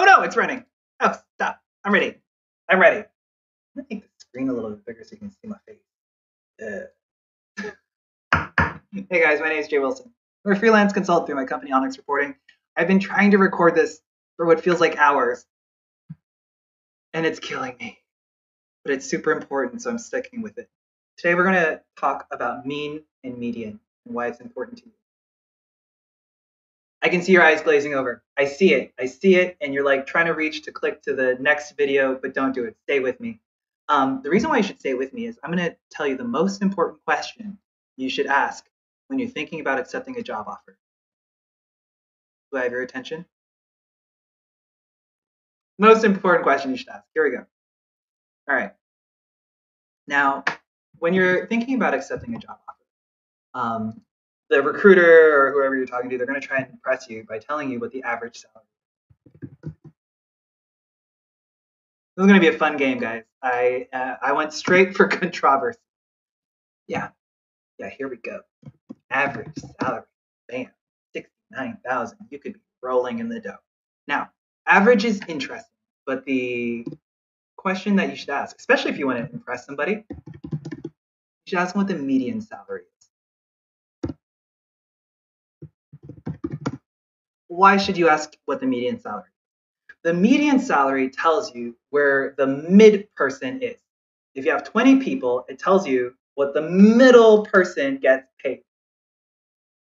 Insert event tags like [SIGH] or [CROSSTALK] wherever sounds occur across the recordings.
Oh no, it's running. Oh, stop. I'm ready. I'm ready. I'm gonna make the screen a little bit bigger so you can see my face. Uh. hey guys, my name is Jae Wilson. I'm a freelance consultant through my company Onyx Reporting. I've been trying to record this for what feels like hours, and it's killing me. But it's super important, so I'm sticking with it. Today we're going to talk about mean and median and why it's important to you. I can see your eyes glazing over. I see it. I see it, and you're like trying to reach to click to the next video, but don't do it. Stay with me. Um, the reason why you should stay with me is I'm going to tell you the most important question you should ask when you're thinking about accepting a job offer. Do I have your attention? Most important question you should ask. Here we go. All right. Now, when you're thinking about accepting a job offer, um, the recruiter or whoever you're talking to, they're going to try and impress you by telling you what the average salary. Is. This is going to be a fun game, guys. I uh, I went straight for [LAUGHS] controversy. Yeah, yeah. Here we go. Average salary, bam, sixty-nine thousand. You could be rolling in the dough. Now, average is interesting, but the question that you should ask, especially if you want to impress somebody, you should ask them what the median salary is. Why should you ask what the median salary is? The median salary tells you where the mid person is. If you have 20 people, it tells you what the middle person gets paid.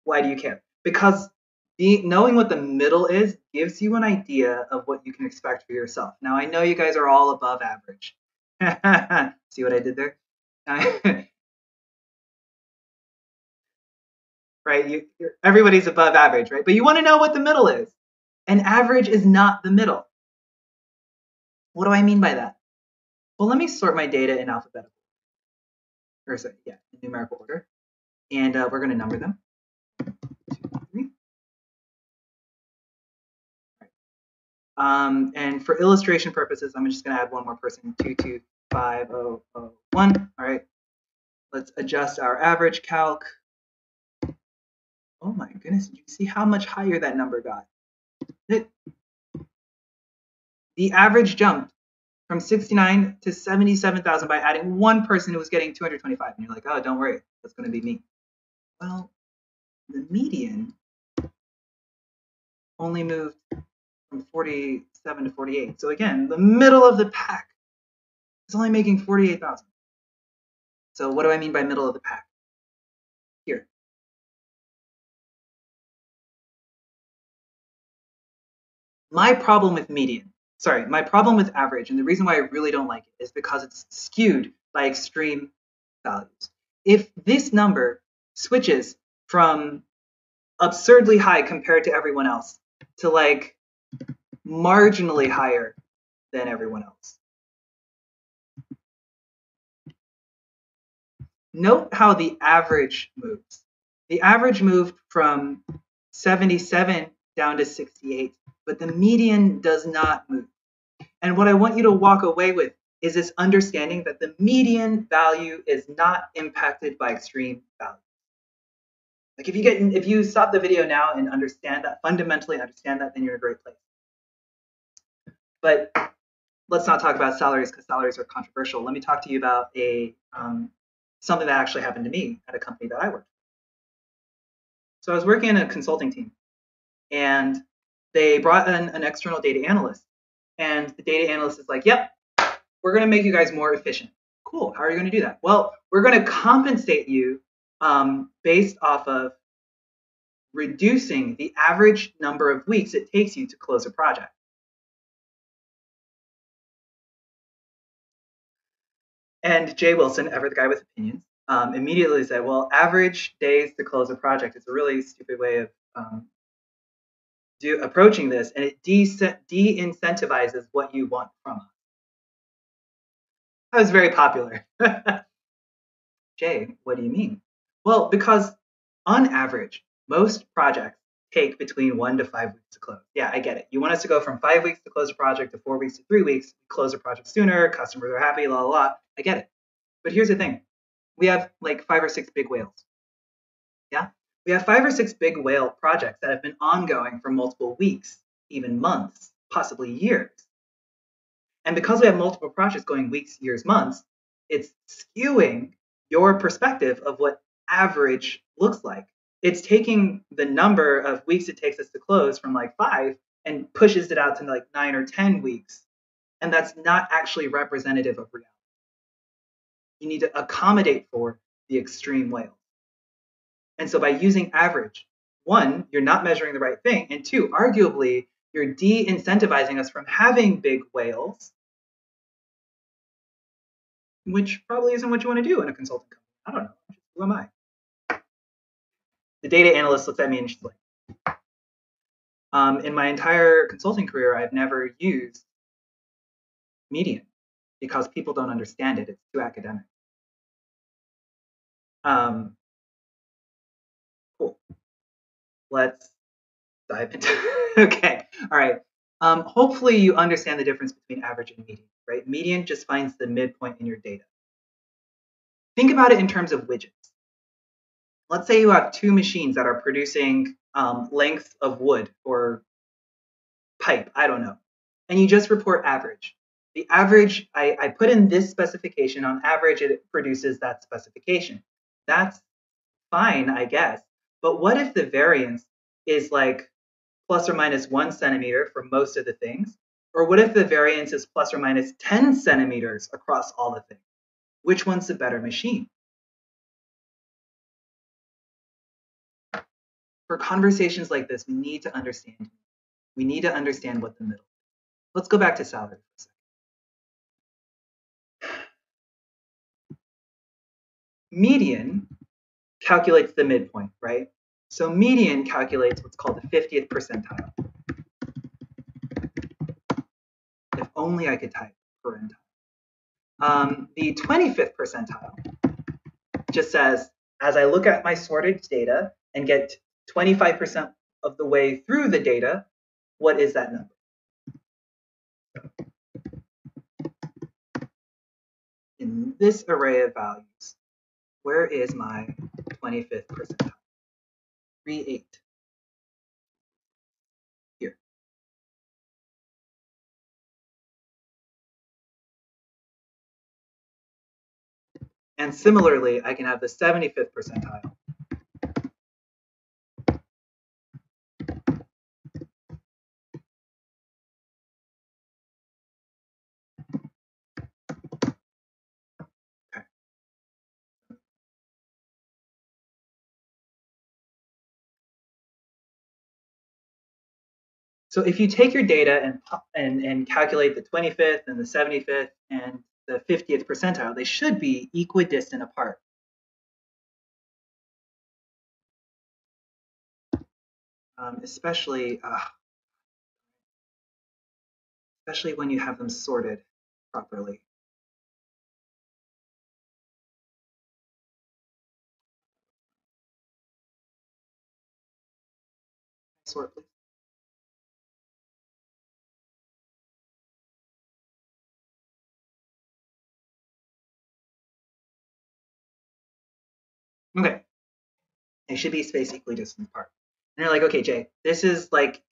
Why do you care? Because knowing what the middle is gives you an idea of what you can expect for yourself. Now, I know you guys are all above average. [LAUGHS] See what I did there? [LAUGHS] right? You, everybody's above average, right? But you want to know what the middle is. And average is not the middle. What do I mean by that? Well, let me sort my data in alphabetical, or sorry, yeah, numerical order, and uh, we're going to number them. Um, and for illustration purposes, I'm just going to add one more person, 22501. All right, let's adjust our average calc. Oh my goodness, did you see how much higher that number got? It, the average jumped from 69 to 77,000 by adding one person who was getting 225. And you're like, oh, don't worry, that's going to be me. Well, the median only moved from 47 to 48. So again, the middle of the pack is only making 48,000. So what do I mean by middle of the pack? My problem with median, sorry, my problem with average, and the reason why I really don't like it is because it's skewed by extreme values. If this number switches from absurdly high compared to everyone else to like marginally higher than everyone else. Note how the average moves. The average moved from 77 down to 68, but the median does not move. And what I want you to walk away with is this understanding that the median value is not impacted by extreme values. Like if you get if you stop the video now and understand that, fundamentally understand that, then you're in a great place. But let's not talk about salaries because salaries are controversial. Let me talk to you about a um, something that actually happened to me at a company that I worked. So I was working in a consulting team, and they brought in an external data analyst, and the data analyst is like, "Yep, we're going to make you guys more efficient." Cool. How are you going to do that? Well, we're going to compensate you um, based off of reducing the average number of weeks it takes you to close a project. And Jae Wilson, ever the guy with opinions, um, immediately said, well, average days to close a project is a really stupid way of um, do, approaching this, and it de-incentivizes what you want from us. That was very popular. [LAUGHS] Jae, what do you mean? Well, because on average, most projects take between one to five weeks to close. Yeah, I get it. You want us to go from five weeks to close a project to four weeks to three weeks, close a project sooner, customers are happy, la la la. I get it. But here's the thing we have like five or six big whales. Yeah? We have five or six big whale projects that have been ongoing for multiple weeks, even months, possibly years. And because we have multiple projects going weeks, years, months, it's skewing your perspective of what average looks like. It's taking the number of weeks it takes us to close from like five and pushes it out to like nine or 10 weeks. And that's not actually representative of reality. You need to accommodate for the extreme whales. And so by using average, one, you're not measuring the right thing. And two, arguably, you're de incentivizing us from having big whales, which probably isn't what you want to do in a consulting company. I don't know. Who am I? The data analyst looks at me and she's like, um, in my entire consulting career, I've never used median because people don't understand it. It's too academic. Um, cool. Let's dive into [LAUGHS] okay. All right. Um, hopefully you understand the difference between average and median, right? Median just finds the midpoint in your data. Think about it in terms of widgets. Let's say you have two machines that are producing um, length of wood or pipe, I don't know, and you just report average. The average, I, I put in this specification, on average it produces that specification. That's fine, I guess. But what if the variance is like plus or minus one centimeter for most of the things? Or what if the variance is plus or minus 10 centimeters across all the things? Which one's the better machine? For conversations like this, we need to understand. We need to understand what the middle. Let's go back to salary for a second. Median calculates the midpoint, right? So median calculates what's called the 50th percentile. If only I could type percentile. Um, the 25th percentile just says, as I look at my sorted data and get 25% of the way through the data, what is that number? In this array of values, where is my 25th percentile? 3, 8. Here. And similarly, I can have the 75th percentile. So if you take your data and, and, and calculate the 25th and the 75th and the 50th percentile, they should be equidistant apart. Um, especially, uh, especially when you have them sorted properly. Sort, please. They should be spaced equally distant apart. And you're like, okay, Jae, this is like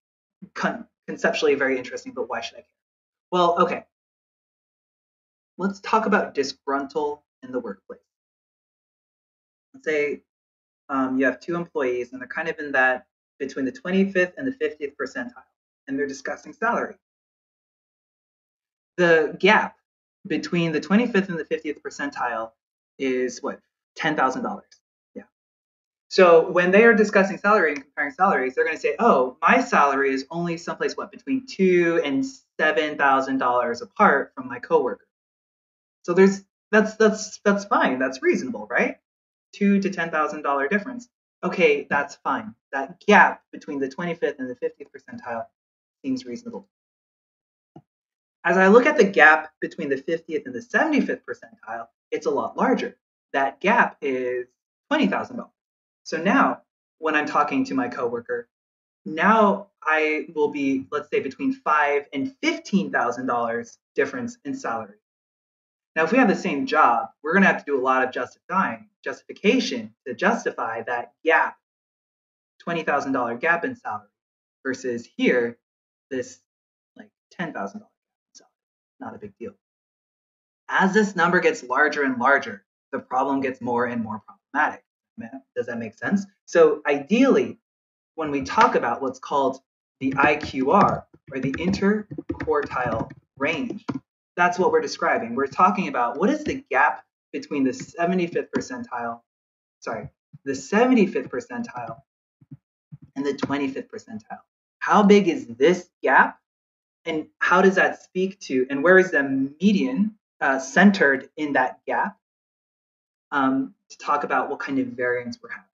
con conceptually very interesting, but why should I care? Well, okay. Let's talk about disgruntle in the workplace. Let's say um, you have two employees and they're kind of in that between the 25th and the 50th percentile, and they're discussing salary. The gap between the 25th and the 50th percentile is what, $10,000. So when they are discussing salary and comparing salaries, they're going to say, "Oh, my salary is only someplace what between two and seven thousand dollars apart from my coworker." So there's that's that's that's fine. That's reasonable, right? Two to ten thousand dollar difference. Okay, that's fine. That gap between the 25th and the 50th percentile seems reasonable. As I look at the gap between the 50th and the 75th percentile, it's a lot larger. That gap is $20,000. So now when I'm talking to my coworker, now I will be, let's say, between five and fifteen thousand dollars difference in salary. Now, if we have the same job, we're going to have to do a lot of justifying justification to justify that gap, twenty thousand dollar gap in salary, versus here, this like $10,000 gap in salary. Not a big deal. As this number gets larger and larger, the problem gets more and more problematic. Does that make sense? So ideally, when we talk about what's called the IQR, or the interquartile range, that's what we're describing. We're talking about what is the gap between the 75th percentile, sorry, the 75th percentile and the 25th percentile. How big is this gap? And how does that speak to, and where is the median uh, centered in that gap um, to talk about what kind of variance we're having?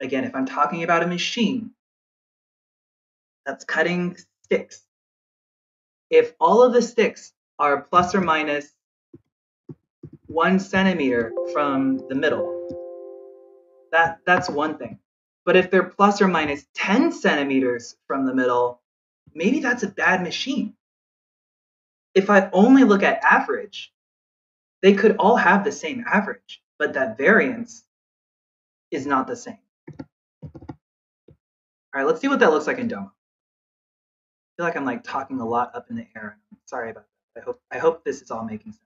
Again, if I'm talking about a machine that's cutting sticks, if all of the sticks are plus or minus one centimeter from the middle, that, that's one thing. But if they're plus or minus 10 centimeters from the middle, maybe that's a bad machine. If I only look at average, they could all have the same average, but that variance is not the same. All right, let's see what that looks like in Domo. I feel like I'm like talking a lot up in the air. Sorry about that. I hope I hope this is all making sense.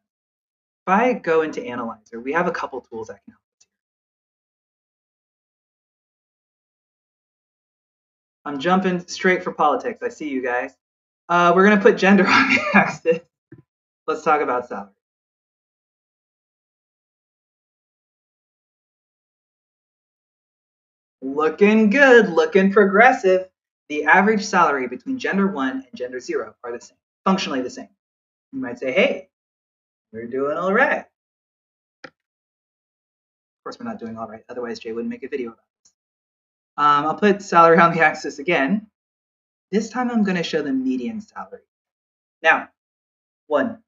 If I go into Analyzer, we have a couple tools that can help. I'm jumping straight for politics. I see you guys. Uh, we're gonna put gender [LAUGHS] on the axis. Let's talk about salary. Looking good, looking progressive. The average salary between gender 1 and gender 0 are the same, functionally the same. You might say, hey, we're doing all right. Of course, we're not doing all right. Otherwise, Jae wouldn't make a video about this. Um, I'll put salary on the axis again. This time I'm going to show the median salary. Now, one,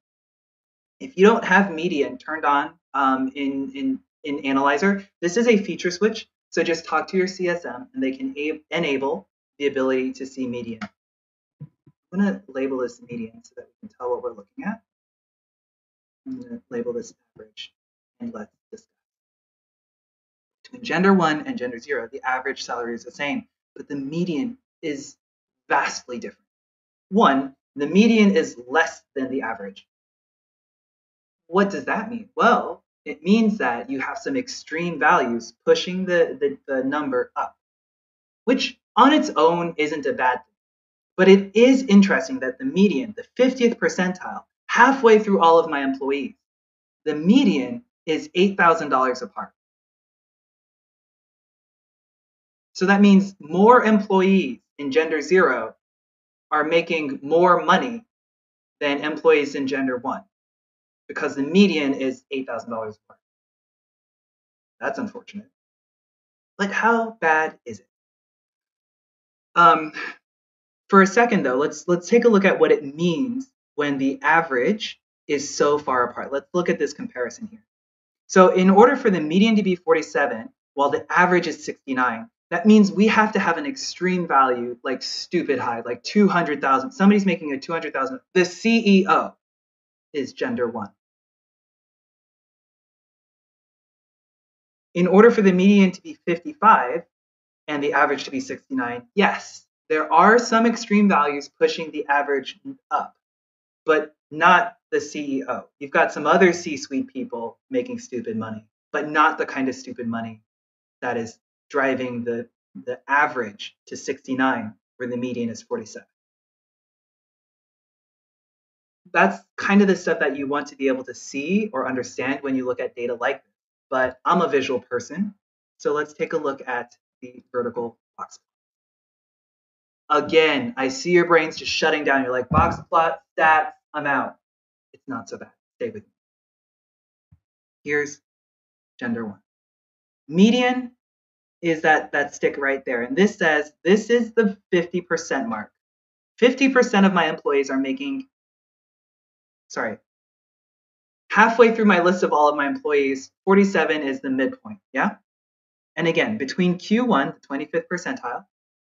if you don't have median turned on um, in, in, in Analyzer, this is a feature switch so just talk to your CSM and they can enable the ability to see median. I'm going to label this median so that we can tell what we're looking at. I'm going to label this average and let's discuss. Between gender 1 and gender 0, the average salary is the same, but the median is vastly different. One, the median is less than the average. What does that mean? Well, it means that you have some extreme values pushing the, the, the number up, which on its own isn't a bad thing. But it is interesting that the median, the 50th percentile, halfway through all of my employees, the median is $8,000 apart. So that means more employees in gender zero are making more money than employees in gender one because the median is $8,000 more. That's unfortunate. But how bad is it? Um, for a second though, let's let's take a look at what it means when the average is so far apart. Let's look at this comparison here. So in order for the median to be 47, while the average is 69, that means we have to have an extreme value, like stupid high, like 200,000. Somebody's making a 200,000. The CEO is gender one. In order for the median to be 55 and the average to be 69, yes, there are some extreme values pushing the average up, but not the CEO. You've got some other C suite people making stupid money, but not the kind of stupid money that is driving the, the average to 69, where the median is 47 that's kind of the stuff that you want to be able to see or understand when you look at data like this. But I'm a visual person, so let's take a look at the vertical box plot. Again, I see your brains just shutting down. You're like, box plot, stats, I'm out. It's not so bad. Stay with me. Here's gender one. Median is that, that stick right there. And this says this is the 50% mark. 50% of my employees are making sorry, halfway through my list of all of my employees, 47 is the midpoint, yeah? And again, between Q1, the 25th percentile,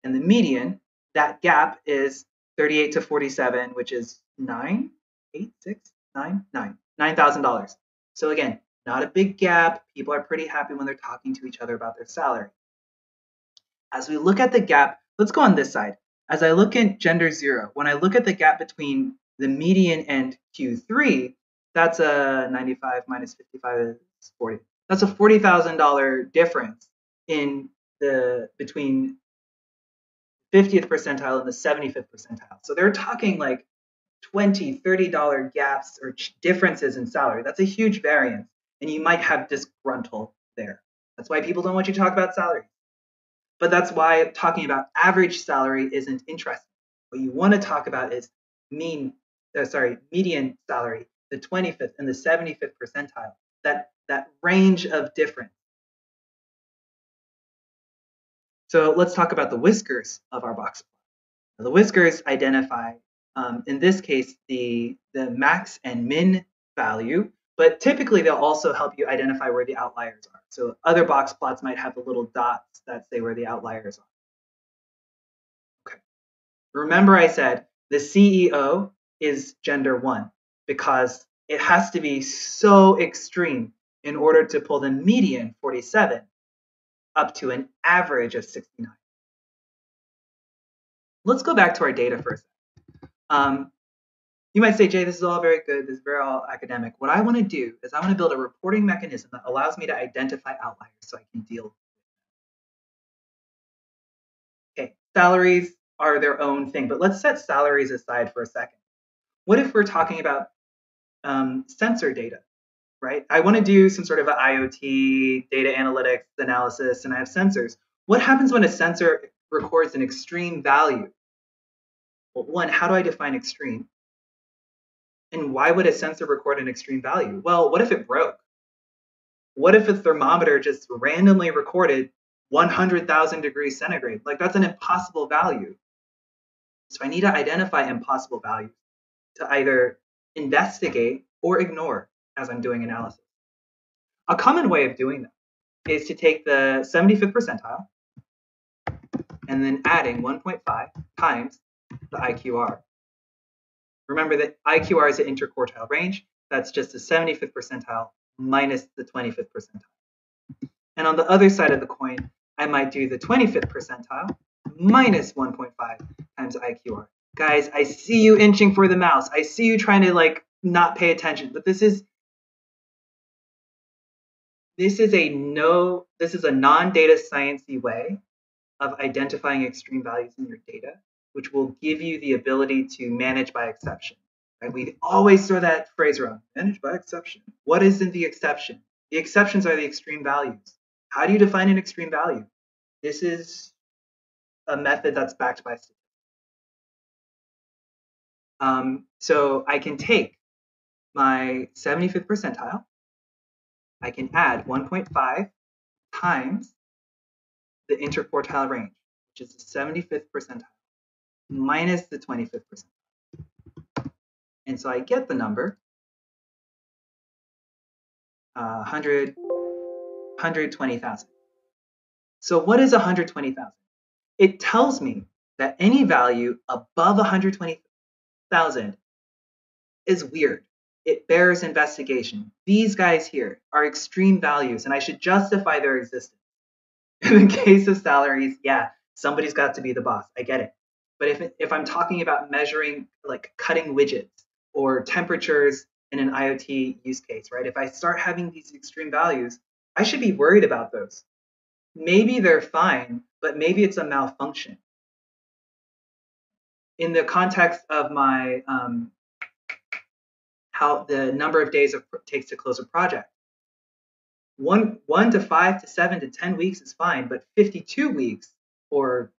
and the median, that gap is 38 to 47, which is 9, 8, 6, 9, 9, $9,000. So again, not a big gap. People are pretty happy when they're talking to each other about their salary. As we look at the gap, let's go on this side. as I look at gender zero, when I look at the gap between the median and Q3, that's a 95 minus 55 is 40. That's a $40,000 difference in the between 50th percentile and the 75th percentile. So they're talking like 20, 30 dollar gaps or differences in salary. That's a huge variance and you might have disgruntled there. That's why people don't want you to talk about salary. But that's why talking about average salary isn't interesting. What you want to talk about is mean, uh, sorry, median salary, the 25th and the 75th percentile. That that range of difference. So let's talk about the whiskers of our box plot. the whiskers identify, um, in this case, the, the max and min value, but typically they'll also help you identify where the outliers are. So other box plots might have the little dots that say where the outliers are. Okay. Remember I said the CEO is gender one because it has to be so extreme in order to pull the median 47 up to an average of 69. Let's go back to our data second. Um, you might say, Jae, this is all very good. This is very all academic. What I want to do is I want to build a reporting mechanism that allows me to identify outliers so I can deal. Okay, salaries are their own thing, but let's set salaries aside for a second. What if we're talking about um, sensor data? right? I want to do some sort of IoT data analytics analysis and I have sensors. What happens when a sensor records an extreme value? Well, one, how do I define extreme? And why would a sensor record an extreme value? Well, what if it broke? What if a thermometer just randomly recorded 100,000 degrees centigrade? Like that's an impossible value. So I need to identify impossible values to either investigate or ignore as I'm doing analysis. A common way of doing that is to take the 75th percentile and then adding 1.5 times the IQR. Remember that IQR is an interquartile range. That's just the 75th percentile minus the 25th percentile. And on the other side of the coin, I might do the 25th percentile minus 1.5 times IQR. Guys, I see you inching for the mouse. I see you trying to like not pay attention, but this is this is a no, this is a non-data sciencey way of identifying extreme values in your data, which will give you the ability to manage by exception. Right? We always throw that phrase around, manage by exception. What is in the exception? The exceptions are the extreme values. How do you define an extreme value? This is a method that's backed by statistics. Um, so I can take my 75th percentile I can add 1.5 times the interquartile range, which is the 75th percentile, minus the 25th percentile. And so I get the number uh, 100, 120,000. So what is 120,000? It tells me that any value above 120,000 is weird it bears investigation. These guys here are extreme values, and I should justify their existence. [LAUGHS] In the case of salaries, yeah, somebody's got to be the boss. I get it. But if, if I'm talking about measuring, like cutting widgets or temperatures in an IoT use case, right? If I start having these extreme values, I should be worried about those. Maybe they're fine, but maybe it's a malfunction. In the context of my um, how the number of days it takes to close a project. One, one to five to seven to 10 weeks is fine, but 52 weeks or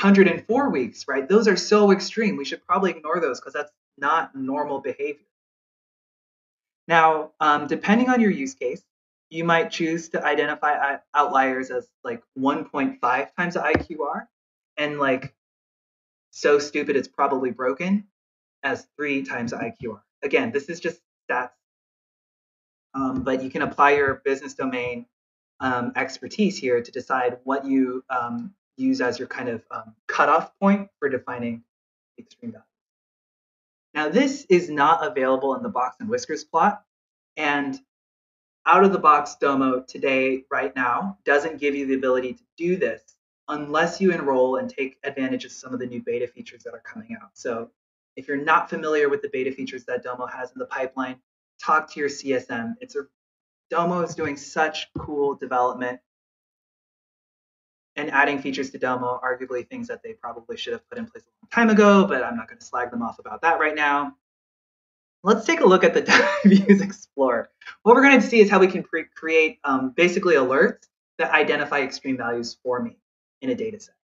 104 weeks, right? Those are so extreme. We should probably ignore those because that's not normal behavior. Now, um, depending on your use case, you might choose to identify outliers as like 1.5 times the IQR and like so stupid it's probably broken as three times IQR. Again, this is just stats, um, but you can apply your business domain um, expertise here to decide what you um, use as your kind of um, cutoff point for defining extreme value. Now, this is not available in the box and whiskers plot, and out of the box Domo today, right now, doesn't give you the ability to do this unless you enroll and take advantage of some of the new beta features that are coming out. So if you're not familiar with the beta features that Domo has in the pipeline, talk to your CSM. It's a Domo is doing such cool development and adding features to Domo, arguably things that they probably should have put in place a long time ago, but I'm not going to slag them off about that right now. Let's take a look at the [LAUGHS] Views Explorer. What we're going to see is how we can create um, basically alerts that identify extreme values for me in a data set.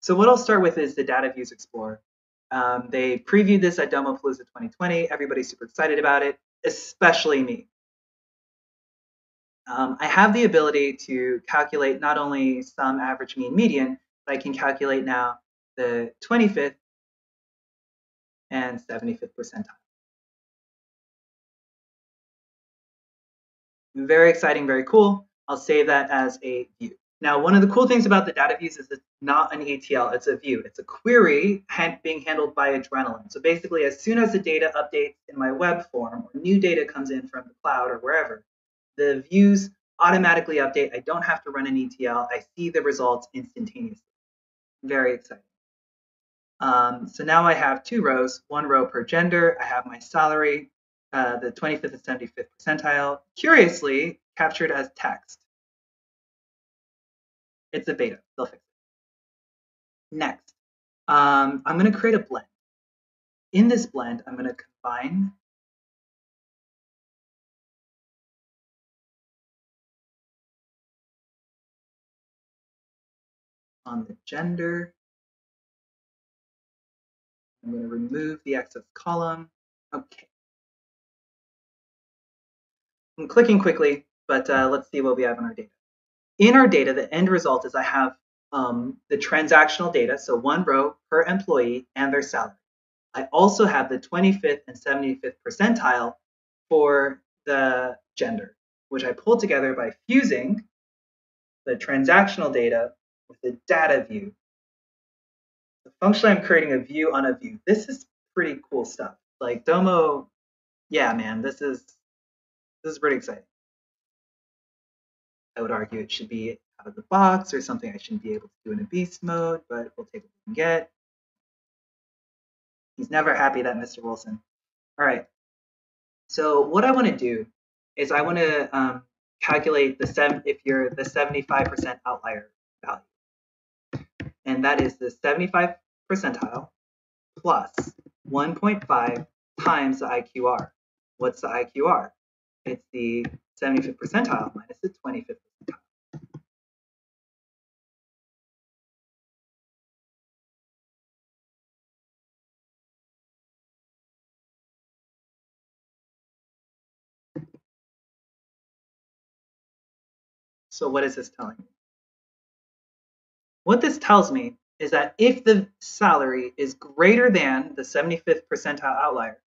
So what I'll start with is the Data Views Explorer. Um, they previewed this at Domopalooza 2020. Everybody's super excited about it, especially me. Um, I have the ability to calculate not only some average, mean, median, but I can calculate now the 25th and 75th percentile. Very exciting, very cool. I'll save that as a view. Now, one of the cool things about the data views is it's not an ETL, it's a view. It's a query being handled by Adrenaline. So basically, as soon as the data updates in my web form or new data comes in from the cloud or wherever, the views automatically update. I don't have to run an ETL. I see the results instantaneously. Very exciting. Um, so now I have two rows, one row per gender. I have my salary, uh, the 25th and 75th percentile, curiously captured as text. It's a beta. They'll fix it. Next, um, I'm going to create a blend. In this blend, I'm going to combine on the gender. I'm going to remove the excess column. Okay. I'm clicking quickly, but uh, let's see what we have in our data in our data, the end result is I have um, the transactional data, so one row per employee and their salary. I also have the 25th and 75th percentile for the gender, which I pulled together by fusing the transactional data with the data view. So functionally, I'm creating a view on a view. This is pretty cool stuff. Like Domo, yeah, man, this is this is pretty exciting. I would argue it should be out of the box or something I shouldn't be able to do in a beast mode, but we'll take what we can get. He's never happy that Mr. Wilson. All right. So what I want to do is I want to um, calculate the seven if you're the 75% outlier value. And that is the 75 percentile plus 1.5 times the IQR. What's the IQR? It's the 75th percentile minus the 25th percentile. So what is this telling me? What this tells me is that if the salary is greater than the 75th percentile outlier,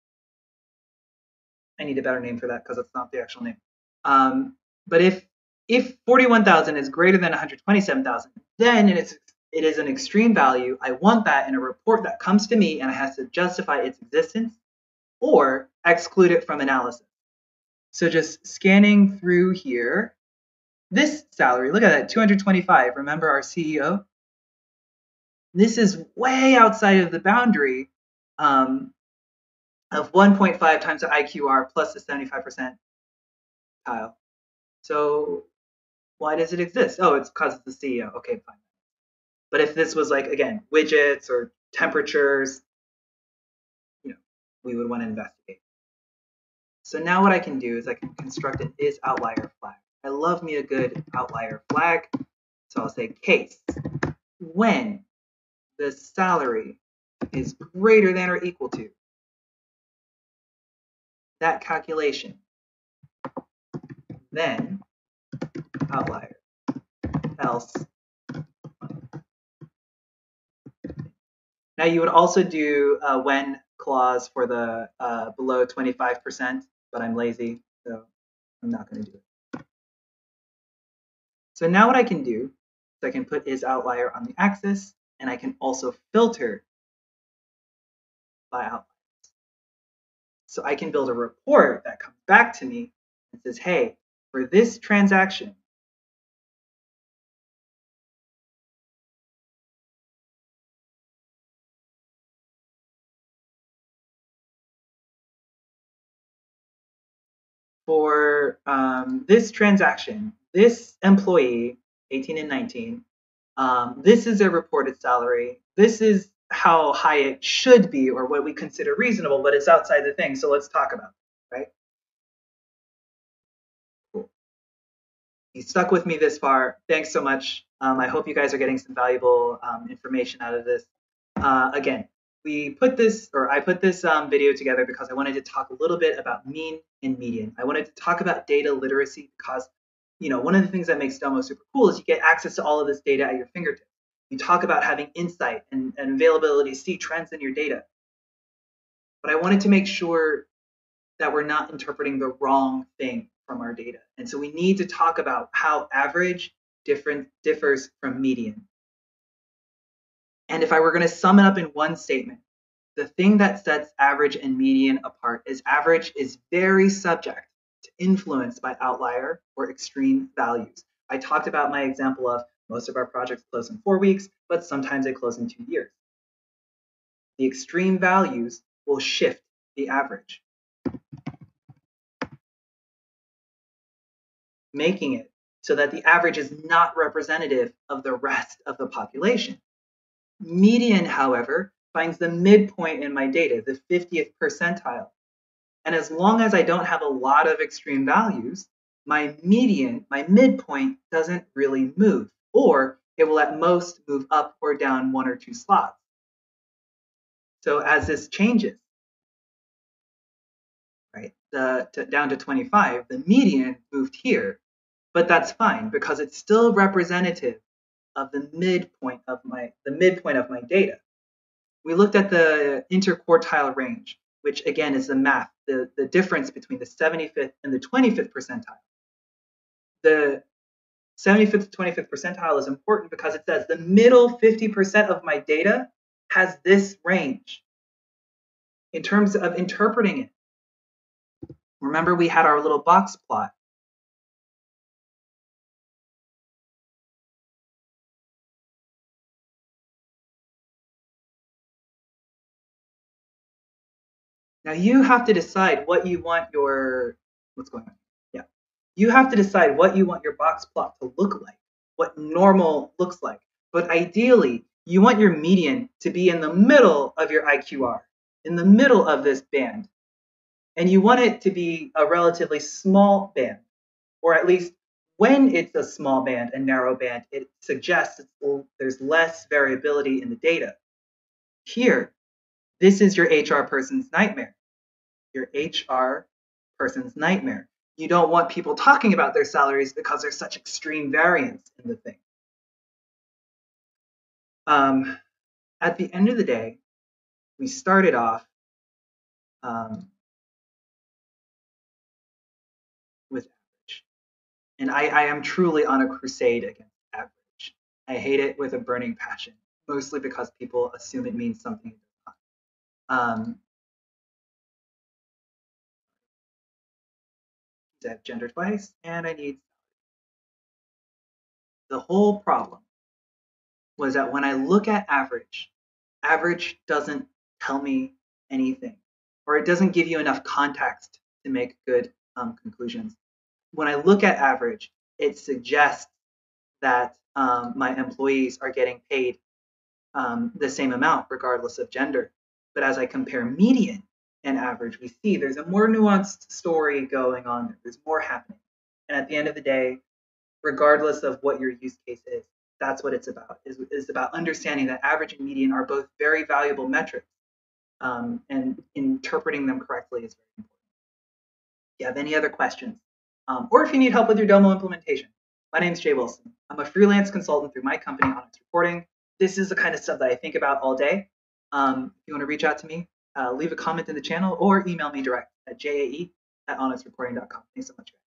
I need a better name for that because it's not the actual name. Um, but if if 41,000 is greater than 127,000, then it is it is an extreme value. I want that in a report that comes to me and it has to justify its existence or exclude it from analysis. So just scanning through here, this salary, look at that, 225. Remember our CEO? This is way outside of the boundary um, of 1.5 times the IQR plus the 75% tile. So why does it exist? Oh, it's because the CEO. Okay, fine. But if this was like again widgets or temperatures, you know, we would want to investigate. So now what I can do is I can construct an is outlier flag. I love me a good outlier flag. So I'll say case when the salary is greater than or equal to that calculation, then outlier, else. Now you would also do a when clause for the uh, below 25%, but I'm lazy, so I'm not going to do it. So now what I can do is I can put is outlier on the axis, and I can also filter by outlier. So I can build a report that comes back to me and says, hey, for this transaction, for um, this transaction, this employee, 18 and 19, um, this is their reported salary, this is how high it should be or what we consider reasonable, but it's outside the thing. So let's talk about it, right? Cool. You stuck with me this far. Thanks so much. Um, I hope you guys are getting some valuable um, information out of this. Uh, again, we put this, or I put this um, video together because I wanted to talk a little bit about mean and median. I wanted to talk about data literacy because, you know, one of the things that makes Domo super cool is you get access to all of this data at your fingertips. You talk about having insight and, and availability see trends in your data. But I wanted to make sure that we're not interpreting the wrong thing from our data. And so we need to talk about how average different differs from median. And if I were going to sum it up in one statement, the thing that sets average and median apart is average is very subject to influence by outlier or extreme values. I talked about my example of most of our projects close in four weeks, but sometimes they close in two years. The extreme values will shift the average, making it so that the average is not representative of the rest of the population. Median, however, finds the midpoint in my data, the 50th percentile. And as long as I don't have a lot of extreme values, my median, my midpoint doesn't really move, or it will at most move up or down one or two slots. So as this changes, right, the, to, down to 25, the median moved here, but that's fine because it's still representative of the midpoint of my the midpoint of my data. We looked at the interquartile range, which again is the math, the, the difference between the 75th and the 25th percentile. The 75th to 25th percentile is important because it says the middle 50% of my data has this range in terms of interpreting it. Remember, we had our little box plot. Now you have to decide what you want your, what's going on? You have to decide what you want your box plot to look like, what normal looks like. But ideally, you want your median to be in the middle of your IQR, in the middle of this band. And you want it to be a relatively small band, or at least when it's a small band, a narrow band, it suggests there's less variability in the data. Here, this is your HR person's nightmare your HR person's nightmare. You don't want people talking about their salaries because there's such extreme variance in the thing. Um, at the end of the day, we started off um, with average. And I, I am truly on a crusade against average. I hate it with a burning passion, mostly because people assume it means something. Um, have gender twice, and I need the whole problem was that when I look at average, average doesn't tell me anything, or it doesn't give you enough context to make good um, conclusions. When I look at average, it suggests that um, my employees are getting paid um, the same amount regardless of gender. But as I compare median, and average, we see there's a more nuanced story going on. There's more happening. And at the end of the day, regardless of what your use case is, that's what it's about. Is is about understanding that average and median are both very valuable metrics, um, and interpreting them correctly is very important. If you have any other questions, um, or if you need help with your Domo implementation, my name is Jae Wilson. I'm a freelance consultant through my company, Onyx Reporting. This is the kind of stuff that I think about all day. Um, if you want to reach out to me, Uh, leave a comment in the channel or email me direct at jae at onyxreporting.com. Thanks so much, guys.